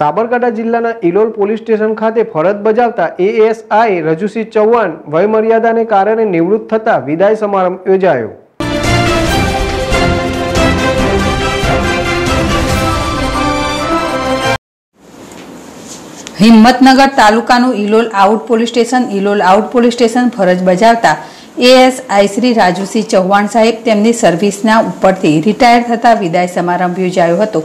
સાબરકાંઠા જિલ્લાના Ilol police station ખાતે ફરજ બજાવતા એએસઆઈ રજુસિંહ ચૌહાણ વયમર્યાદાને કારણે નિવૃત્ત થતા વિદાય સમારંભ યોજાયો. હિંમતનગર તાલુકાનું Ilol out police station Ilol out police station ફરજ બજાવતા એએસઆઈ શ્રી રાજુસિંહ ચૌહાણ સાહેબ તેમની સર્વિસના ઉપરથી રિટાયર થતા વિદાય સમારંભ યોજાયો હતો.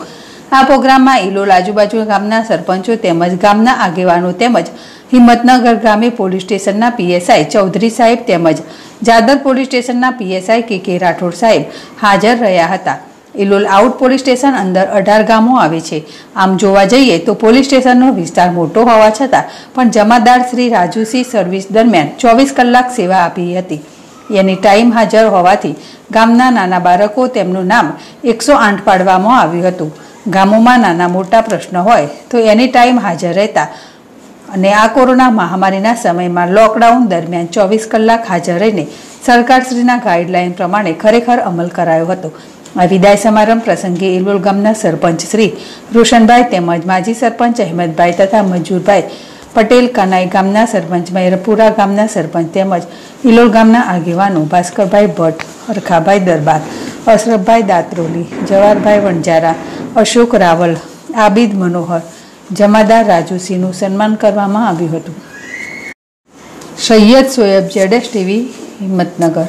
આ પ્રોગ્રામમાં ઇલોલ આજુબાજુ ગામના સરપંચો તેમજ ગામના આગેવાનો તેમજ હિંમતનગર ગામે પોલીસ સ્ટેશનના પીએસઆઈ ચૌધરી સાહેબ તેમજ જાદર પોલીસ સ્ટેશનના પીએસઆઈ કે કે રાઠોડ સાહેબ હાજર રહ્યા હતા. ઇલોલ આઉટ પોલીસ સ્ટેશન અંદર અઢાર ગામો આવે છે. આમ જોવા જઈએ તો પોલીસ સ્ટેશનનો વિસ્તાર મોટો હોવા છતાં પણ જમાદાર શ્રી રાજુસિંહ સર્વિસ દરમિયાન ચોવીસ કલાક સેવા આપી હતી. એની ટાઈમ હાજર હોવાથી ગામના નાના બાળકો તેમનું નામ એકસો આઠ પાડવામાં આવ્યું હતું. ગામોમાં નાના મોટા પ્રશ્ન હોય તો એની ટાઈમ હાજર રહેતા. અને આ કોરોના મહામારીના સમયમાં લોકડાઉન દરમિયાન ચોવીસ કલાક હાજર રહીને સરકારશ્રીના ગાઈડલાઈન પ્રમાણે ખરેખર અમલ કરાયો હતો. આ વિદાય સમારંભ પ્રસંગે ઇલોલ ગામના સરપંચ શ્રી રોશનભાઈ તેમજ માજી સરપંચ અહેમદભાઈ તથા મજૂરભાઈ પટેલ, કનાઈ ગામના સરપંચ મૈરપુરા ગામના સરપંચ તેમજ ઇલોલ ગામના આગેવાનો ભાસ્કરભાઈ ભટ્ટ, હરખાભાઈ દરબાર, અશરફભાઈ દાત્રોલી, જવાહરભાઈ વણજારા અશોક રાવલ આબિદ મનોહર, જમાદાર રાજુસિંહનું સન્માન કરવામાં આવ્યું હતું. સૈયદ સોયબ જેડેશ ટીવી હિંમતનગર.